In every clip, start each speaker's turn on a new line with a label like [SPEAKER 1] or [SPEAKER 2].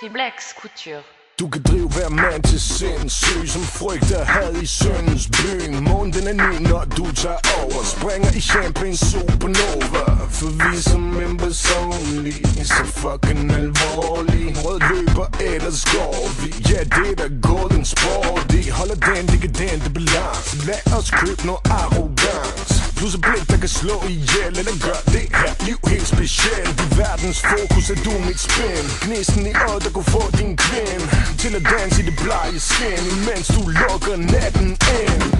[SPEAKER 1] Triplex Couture.
[SPEAKER 2] Du kan drive hver mand til sindssyg Som frygt og had i søndens byen Månen er ny, når du tager over. Springer i champagne supernova For vi som members only Så fucking alvorlig. Rød løber, ellers går vi. Ja, det er da golden sport. De holder den dekadente balance. Lad os købe noget arrogant. Plus et blik, der kan slå ihjel Eller gør det her liv helt specielt. I verdens fokus er du mit spin. Gnisten i øjet, der kunne få din kvinde Til at danse i det blege skin Imens du lukker natten ind.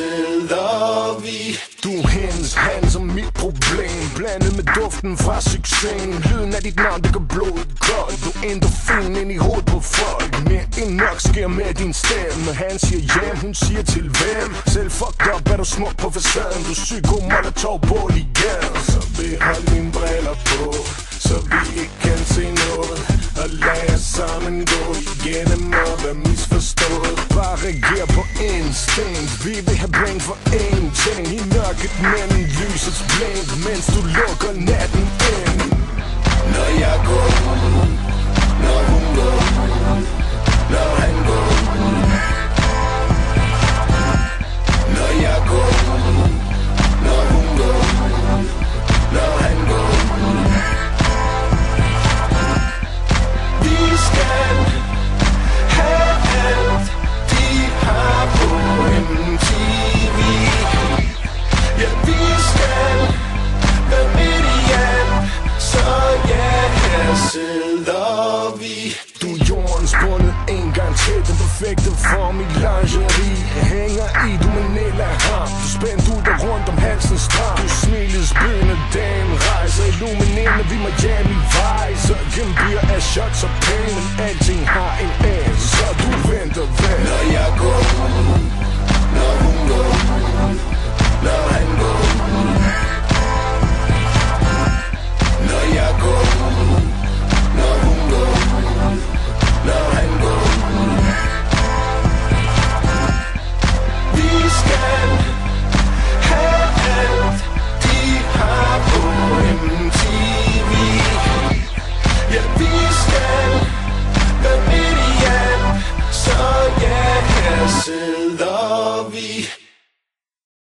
[SPEAKER 2] Her sidder vi Du er hendes, hand som mit problem. Blandet med duften fra succesen. Lyden af dit navn, det gør blodet godt. Du er endorfin ind i hovedet på folk. Mere end nok sker med din stemme. Han siger hjem, hun siger til hvem? Selv fucked up er du smuk på facaden. Du er psyko, molotov, bål igen Så behold mine briller på Så vi ikke kan se sammen gå igennem og være misforstået. Bare reager på instinkt Vi vil have blink for én ting. I mørket mellem lysets blink Mens du lukker natten ind. Når jeg går perfekte form i lingerie. Hænger i, du manella ham Du spændt ud og rundt om halsens stram Du smilets bøn dagen rejser Illuminerende vi Miami Vice Så gennem byer af shots og penge. Men alting har en end Så du venter hvad? Når jeg går ud være midt i alt